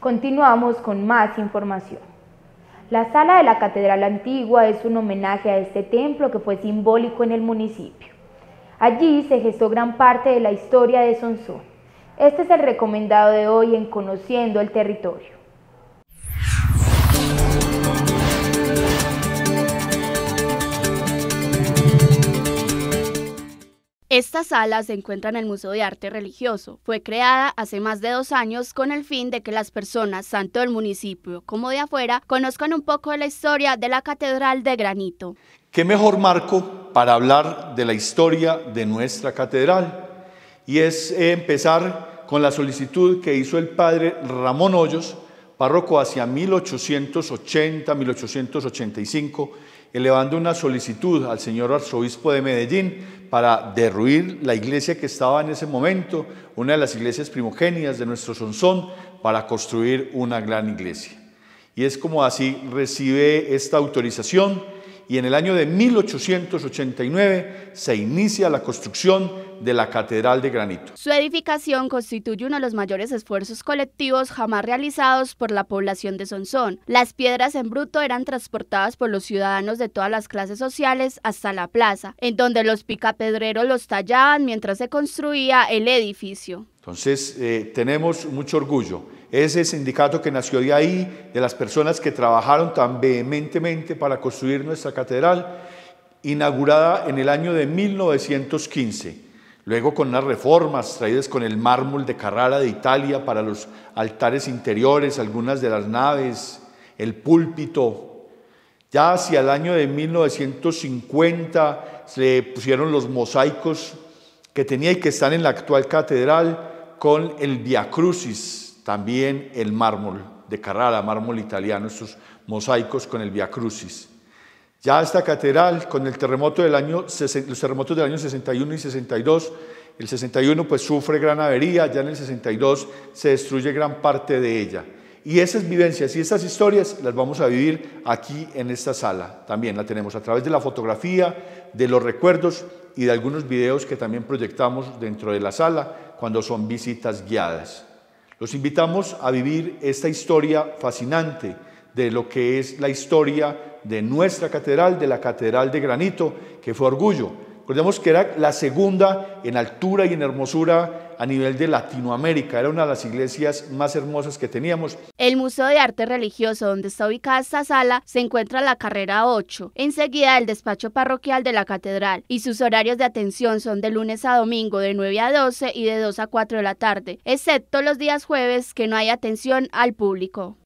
Continuamos con más información. La sala de la Catedral Antigua es un homenaje a este templo que fue simbólico en el municipio. Allí se gestó gran parte de la historia de Sonsón. Este es el recomendado de hoy en Conociendo el Territorio. Esta sala se encuentra en el Museo de Arte Religioso. Fue creada hace más de dos años con el fin de que las personas, tanto del municipio como de afuera, conozcan un poco de la historia de la Catedral de Granito. ¿Qué mejor marco para hablar de la historia de nuestra catedral? Y es empezar con la solicitud que hizo el padre Ramón Hoyos, párroco hacia 1880-1885, elevando una solicitud al señor arzobispo de Medellín para derruir la iglesia que estaba en ese momento, una de las iglesias primogenias de nuestro Sonsón, para construir una gran iglesia. Y es como así recibe esta autorización y en el año de 1889 se inicia la construcción de la Catedral de Granito. Su edificación constituye uno de los mayores esfuerzos colectivos jamás realizados por la población de Sonsón. Las piedras en bruto eran transportadas por los ciudadanos de todas las clases sociales hasta la plaza, en donde los picapedreros los tallaban mientras se construía el edificio. Entonces, eh, tenemos mucho orgullo ese sindicato que nació de ahí, de las personas que trabajaron tan vehementemente para construir nuestra catedral, inaugurada en el año de 1915. Luego con unas reformas traídas con el mármol de Carrara de Italia para los altares interiores, algunas de las naves, el púlpito. Ya hacia el año de 1950 se pusieron los mosaicos que tenía y que están en la actual catedral con el Via Crucis, también el mármol de Carrara, mármol italiano, estos mosaicos con el Via Crucis. Ya esta catedral, con el terremoto del año, los terremotos del año 61 y 62, el 61 pues sufre gran avería, ya en el 62 se destruye gran parte de ella. Y esas vivencias y estas historias las vamos a vivir aquí en esta sala. También la tenemos a través de la fotografía, de los recuerdos y de algunos videos que también proyectamos dentro de la sala cuando son visitas guiadas. Los invitamos a vivir esta historia fascinante de lo que es la historia de nuestra catedral, de la Catedral de Granito, que fue orgullo. Recordemos que era la segunda en altura y en hermosura a nivel de Latinoamérica. Era una de las iglesias más hermosas que teníamos. El Museo de Arte Religioso, donde está ubicada esta sala, se encuentra la carrera 8, enseguida el despacho parroquial de la catedral, y sus horarios de atención son de lunes a domingo de 9 a 12 y de 2 a 4 de la tarde, excepto los días jueves que no hay atención al público.